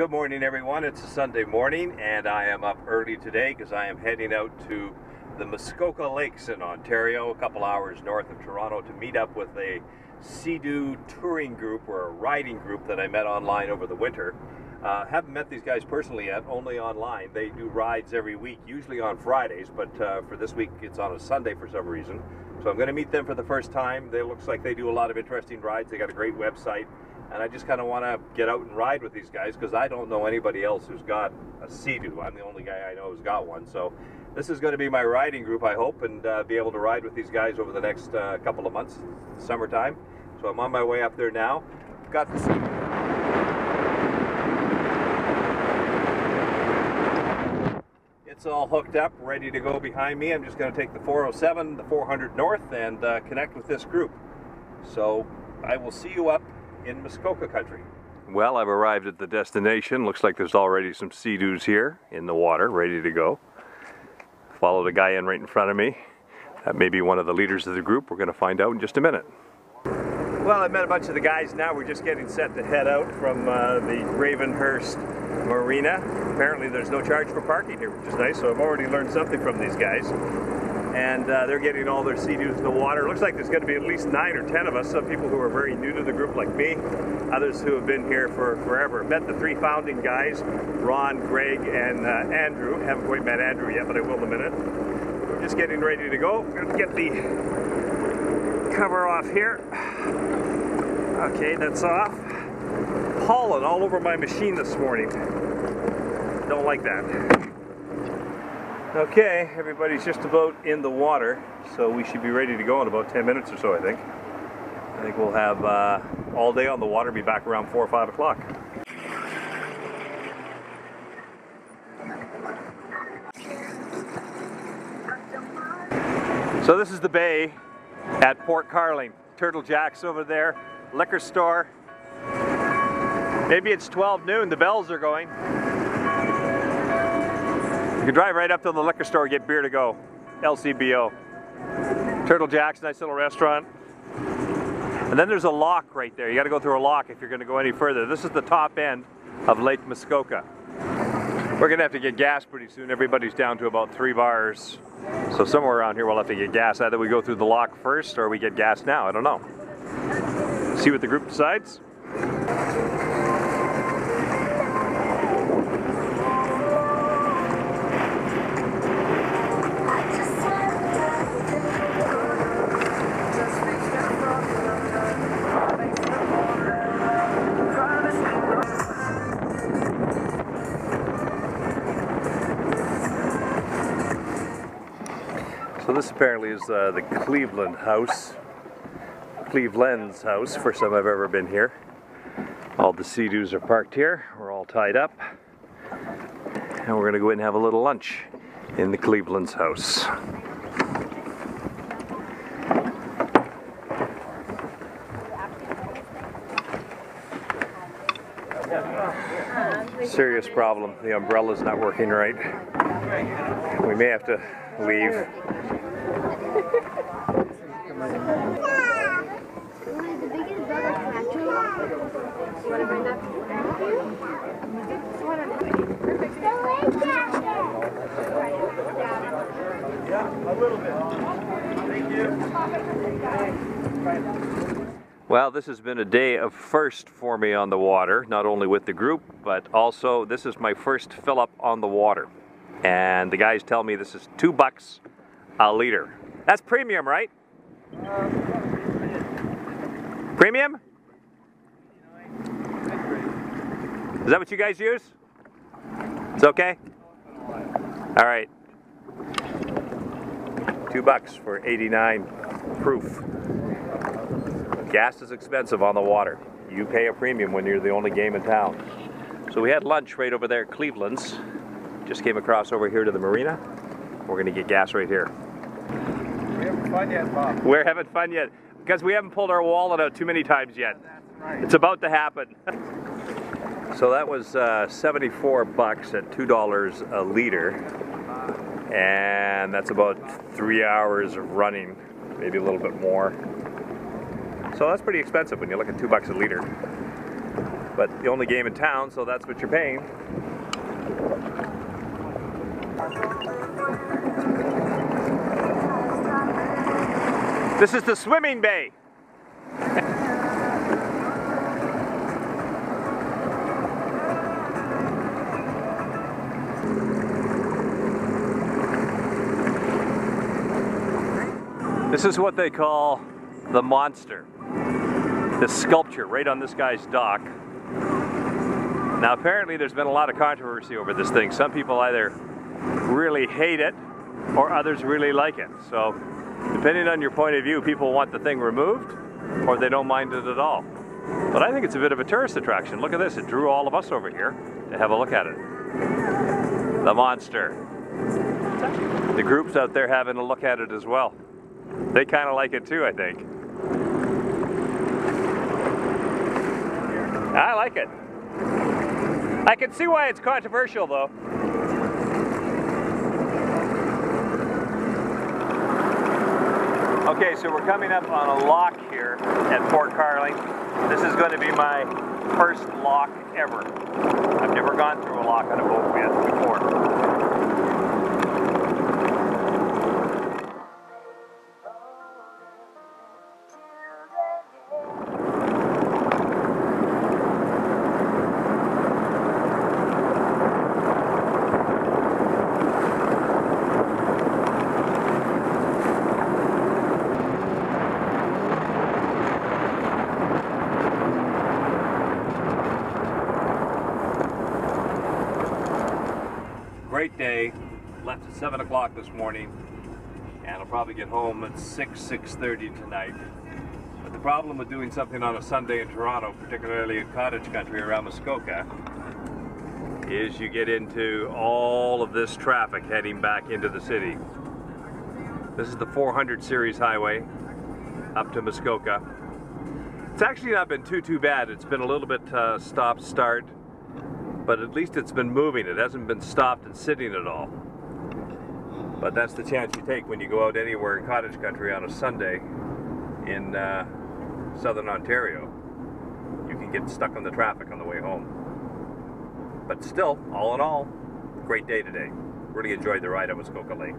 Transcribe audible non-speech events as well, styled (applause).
Good morning, everyone. It's a Sunday morning, and I am up early today because I am heading out to the Muskoka Lakes in Ontario, a couple hours north of Toronto, to meet up with a Sea-Doo touring group or a riding group that I met online over the winter. Uh, haven't met these guys personally yet, only online. They do rides every week, usually on Fridays, but uh, for this week it's on a Sunday for some reason. So I'm going to meet them for the first time. They looks like they do a lot of interesting rides. They got a great website and I just kind of want to get out and ride with these guys because I don't know anybody else who's got a Sea-Doo. I'm the only guy I know who's got one. So this is going to be my riding group, I hope, and uh, be able to ride with these guys over the next uh, couple of months, summertime. So I'm on my way up there now. Got the It's all hooked up, ready to go behind me. I'm just going to take the 407, the 400 north, and uh, connect with this group. So I will see you up in Muskoka country. Well, I've arrived at the destination. Looks like there's already some Sea-Doos here in the water, ready to go. Followed a guy in right in front of me. That may be one of the leaders of the group. We're going to find out in just a minute. Well, I met a bunch of the guys now. We're just getting set to head out from uh, the Gravenhurst Marina. Apparently there's no charge for parking here, which is nice, so I've already learned something from these guys and uh, they're getting all their Sea-Doos in the water. It looks like there's going to be at least nine or ten of us, some people who are very new to the group like me, others who have been here for forever. Met the three founding guys, Ron, Greg, and uh, Andrew. Haven't quite met Andrew yet, but I will in a minute. We're just getting ready to go. To get the cover off here. Okay, that's off. Pollen all over my machine this morning. Don't like that. Okay, everybody's just about in the water, so we should be ready to go in about 10 minutes or so, I think. I think we'll have uh, all day on the water, be back around 4 or 5 o'clock. So this is the bay at Port Carling. Turtle Jack's over there, liquor store. Maybe it's 12 noon, the bells are going. Can drive right up to the liquor store get beer to go. LCBO. Turtle Jack's, nice little restaurant. And then there's a lock right there. You got to go through a lock if you're going to go any further. This is the top end of Lake Muskoka. We're going to have to get gas pretty soon. Everybody's down to about three bars. So somewhere around here we'll have to get gas. Either we go through the lock first or we get gas now. I don't know. See what the group decides. So this apparently is uh, the Cleveland house. Cleveland's house, first time I've ever been here. All the Sea-Doos are parked here. We're all tied up. And we're gonna go in and have a little lunch in the Cleveland's house. Serious problem. The umbrella's not working right. We may have to leave. Well, this has been a day of first for me on the water, not only with the group, but also this is my first fill up on the water. And the guys tell me this is two bucks a liter. That's premium, right? Premium? Is that what you guys use? It's okay? All right. Two bucks for 89 proof. Gas is expensive on the water. You pay a premium when you're the only game in town. So we had lunch right over there at Cleveland's. Just came across over here to the marina. We're gonna get gas right here. We haven't fun yet, Bob. We're having fun yet because we haven't pulled our wallet out too many times yet. Right. It's about to happen. (laughs) so that was uh, 74 bucks at $2 a liter. And that's about three hours of running, maybe a little bit more. So that's pretty expensive when you look at two bucks a liter. But the only game in town, so that's what you're paying. This is the swimming bay. This is what they call the monster. The sculpture right on this guy's dock. Now apparently there's been a lot of controversy over this thing. Some people either really hate it or others really like it. So depending on your point of view, people want the thing removed or they don't mind it at all. But I think it's a bit of a tourist attraction. Look at this, it drew all of us over here to have a look at it. The monster. The group's out there having a look at it as well. They kind of like it too, I think. I like it. I can see why it's controversial though. Okay, so we're coming up on a lock here at Port Carling. This is going to be my first lock ever. I've never gone through a lock on a boat yet before. Left at 7 o'clock this morning, and I'll probably get home at 6, 6.30 tonight. But the problem with doing something on a Sunday in Toronto, particularly in cottage country around Muskoka, is you get into all of this traffic heading back into the city. This is the 400 series highway up to Muskoka. It's actually not been too, too bad. It's been a little bit uh, stop, start, but at least it's been moving. It hasn't been stopped and sitting at all. But that's the chance you take when you go out anywhere in cottage country on a Sunday in uh, southern Ontario. You can get stuck in the traffic on the way home. But still, all in all, great day today. Really enjoyed the ride at Muskoka Lake.